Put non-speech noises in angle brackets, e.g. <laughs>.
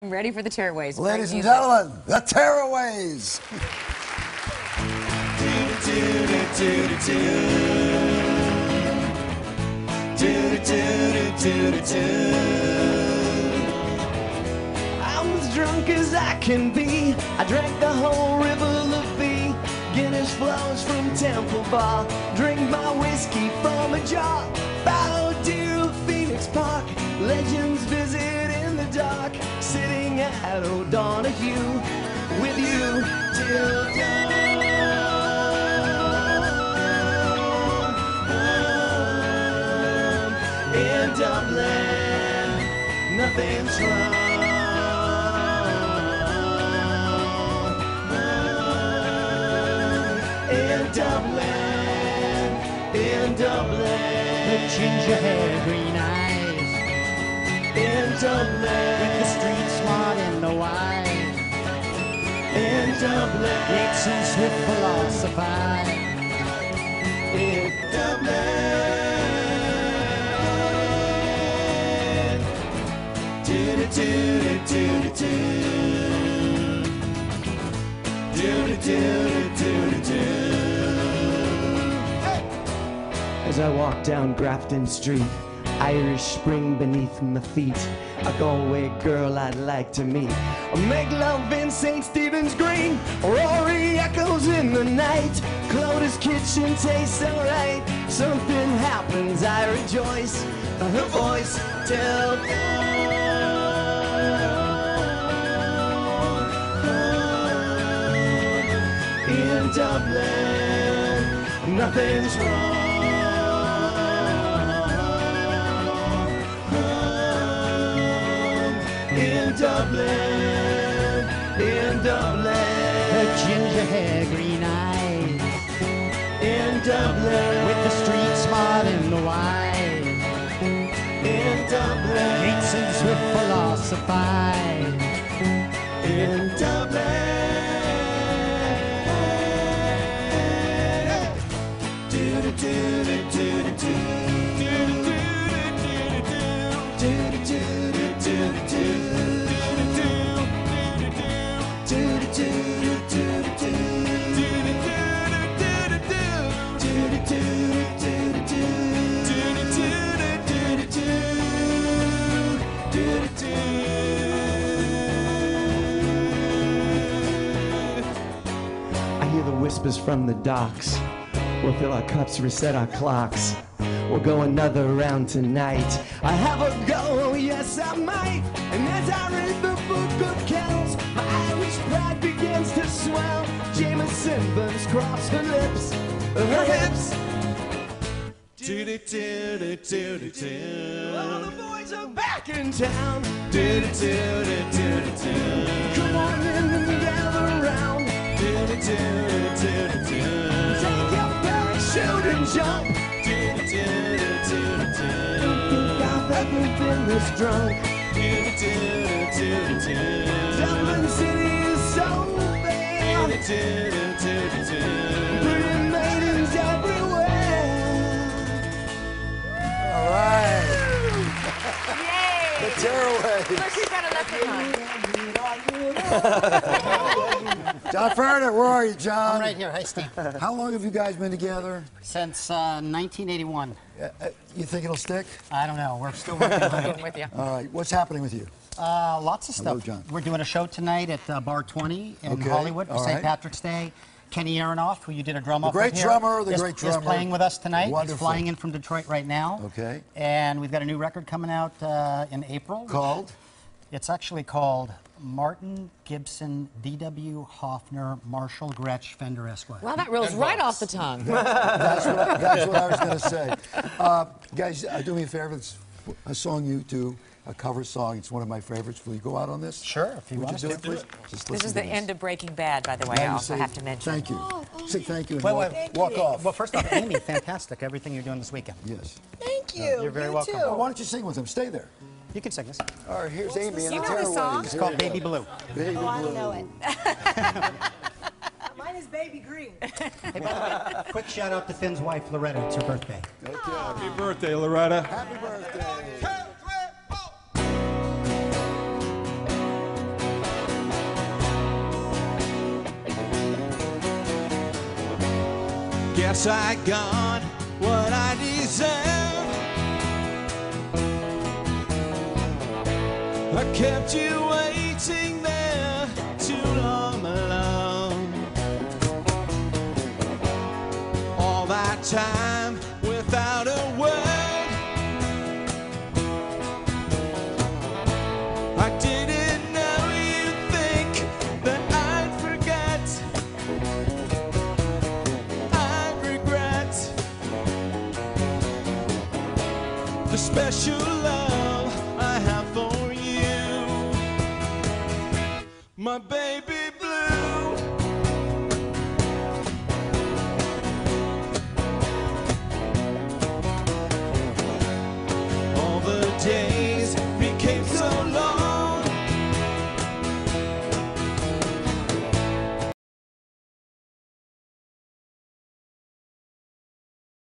I'm ready for the tearaways. Ladies and gentlemen, the Tearaways. I'm as drunk as I can be. I drank the whole river Liffey. Guinness flows from Temple Bar. Drink my whiskey from a jar. Bow to Phoenix Park. Legends visit in dark. Sitting at O'Donoghue with you till dawn. In Dublin, nothing's wrong. In Dublin, in Dublin, The ginger hair, green eyes, in Dublin, with the street smart and the wise. in Dublin, Yeats and Swift philosophize. in Dublin. Do-do-do-do-do-do. Do-do-do-do-do-do. As I walk down Grafton Street, Irish Spring beneath my feet. A Galway girl I'd like to meet. Make love in St. Stephen's Green. Rory echoes in the night. Clodagh's kitchen tastes alright. Something happens, I rejoice. Her voice till in Dublin, nothing's wrong. Dublin, in Dublin, The ginger hair, green eyes, in Dublin, with the street smart and the wise. in Dublin, Yeats and Swift philosophize. in Dublin. I hear the whispers from the docks. We'll fill our cups, reset our clocks. We'll go another round tonight. I have a go, yes I might. And as I read the book of kells, my Irish pride begins to swell. Jameson burns across her lips, uh, her hips. Well, the boys are back in town. Come on in and gather round. Parachute and jump. Think I've ever been this drunk. Dublin City is so bad. Pretty maidens everywhere. All right. Yay! The Tearaways. Look, we've got a leprechaun. John Ferriter, where are you, John? I'm right here. Hi, Steve. How long have you guys been together? Since uh, 1981. Uh, uh, you think it'll stick? I don't know. We're still working on it. <laughs> With you. All right. What's happening with you? Uh, lots of Hello, stuff. John. We're doing a show tonight at uh, Bar 20 in Okay, Hollywood for all St. right. Patrick's Day. Kenny Aronoff, who you did a drum The off great with here, drummer, the is- great is playing with us tonight. Wonderful. He's flying in from Detroit right now. Okay. And we've got a new record coming out uh, in April. Called? It's actually called Martin Gibson, D.W. Hofner, Marshall Gretsch, Fender Esquire. Wow, that rolls right off the tongue. <laughs> That's what, I, that's what I was going to say. Uh, guys, uh, do me a favor. It's a song you do, a cover song. It's one of my favorites. Will you go out on this? Sure, if you Would want you do us it, to. please? Just This is to the end of Breaking Bad, by the way, Now I also say have to mention. Thank you. Say thank you and Wait, walk, wait. walk off. Well, first off, Amy, fantastic. Everything you're doing this weekend. yes. Thank you. You're very you welcome. Too. Well, why don't you sing with him? Stay there. You can sing this. All right, here's What's Amy and the Tearaways. It's called Baby Blue. Baby oh, Blue. I know it. <laughs> Mine is Baby Green. <laughs> hey, way, <laughs> quick shout out to Finn's wife, Loretta. It's her birthday. Okay. Happy birthday, Loretta. Happy birthday. Guess I got what I deserve. I kept you waiting there too long, my love. All that time without a word. I didn't know you'd think that I'd forget. I regret the special love my baby.